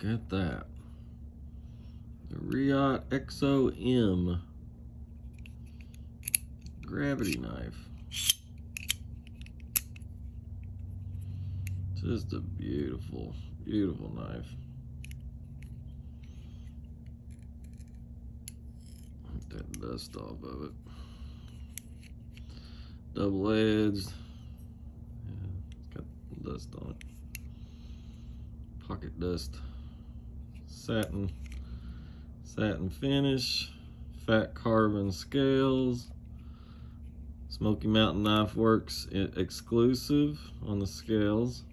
Look at that. The Reate Exo-M gravity knife. Just a beautiful, beautiful knife. Get that dust off of it. Double edged. Yeah, got dust on it. Pocket dust. Satin. Satin finish. Fat carbon scales. Smoky Mountain Knife Works exclusive on the scales.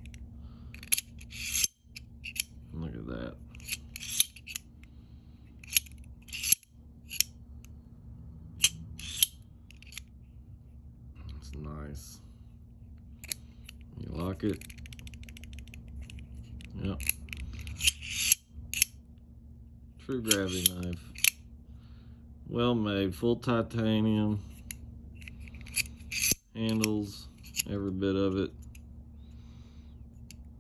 Look at that. It's nice. You lock it. Yep. True gravity knife. Well made, full titanium. Handles, every bit of it.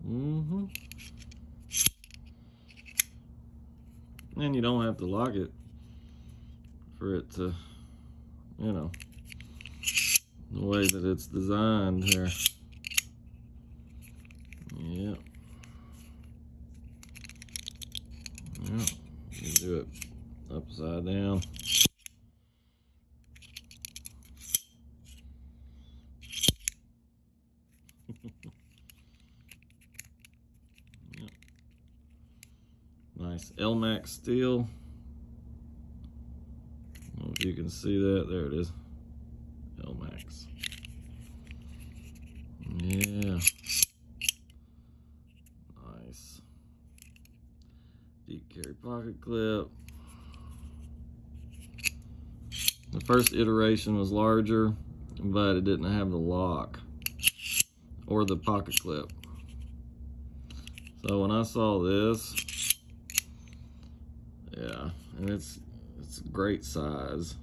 Mm-hmm. And you don't have to lock it for it to, you know, the way that it's designed here. Yep. Yep. Do it upside down. Nice Elmax steel. if you can see that. There it is. Elmax. Yeah. Nice. Carry pocket clip. The first iteration was larger, but it didn't have the lock or the pocket clip. So when I saw this, yeah, and it's it's a great size.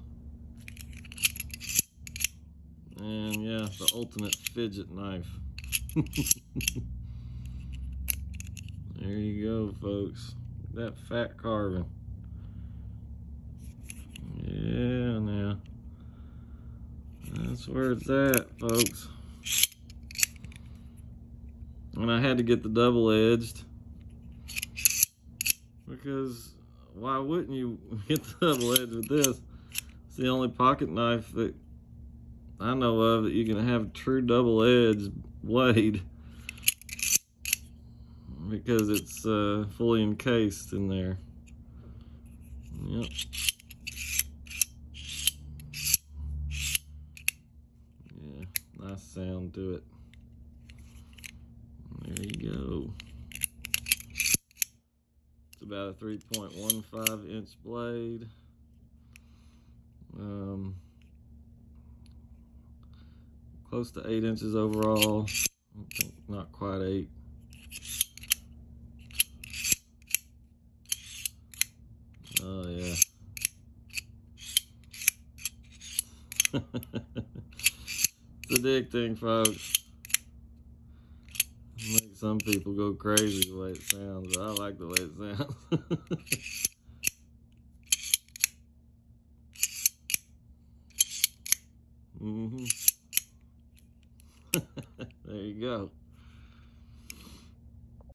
And yeah, the ultimate fidget knife. there you go, folks. That fat carbon. Yeah, now. That's where it's at, folks. And I had to get the double edged because why wouldn't you get the double edge with this? It's the only pocket knife that I know of that you can have true double edged blade because it's uh, fully encased in there. Yep. Yeah, nice sound to it. There you go. It's about a 3.15 inch blade. Um, close to eight inches overall. not quite eight. Oh yeah. it's addicting, folks. Make some people go crazy the way it sounds. I like the way it sounds. mm-hmm. there you go.